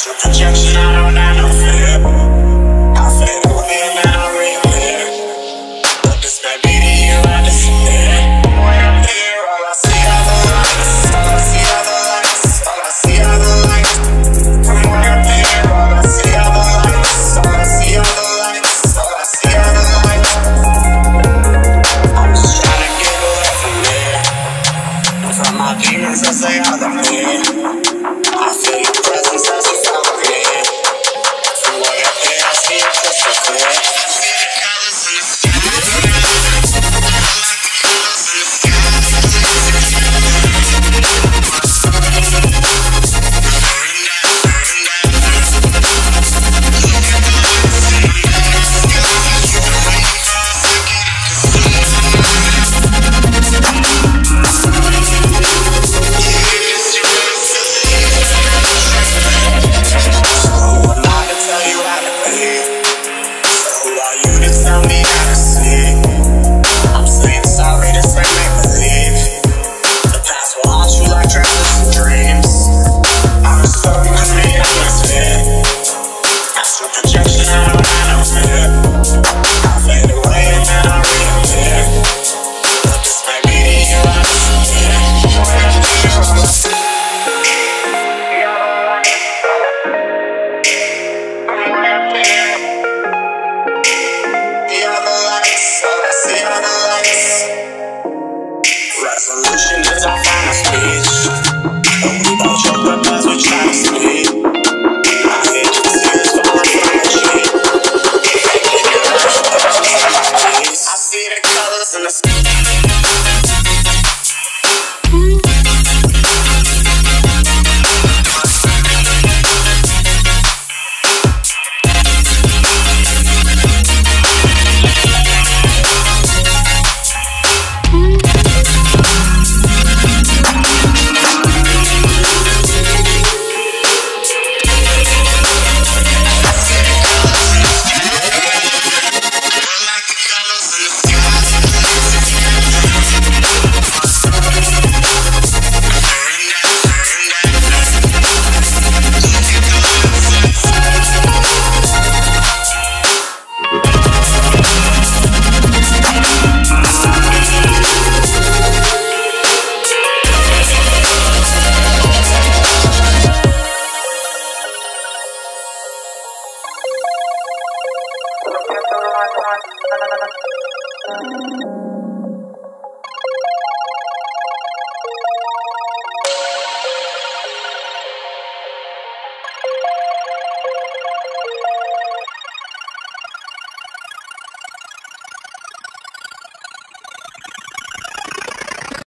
Astral projection, I don't have no fear. I feel I But this I disappear. When I'm I see the lights. I see the lights. I see the lights. When I'm I see the lights. I see the lights. I see the lights. I just to. From my I all the. I feel your presence as a Yeah.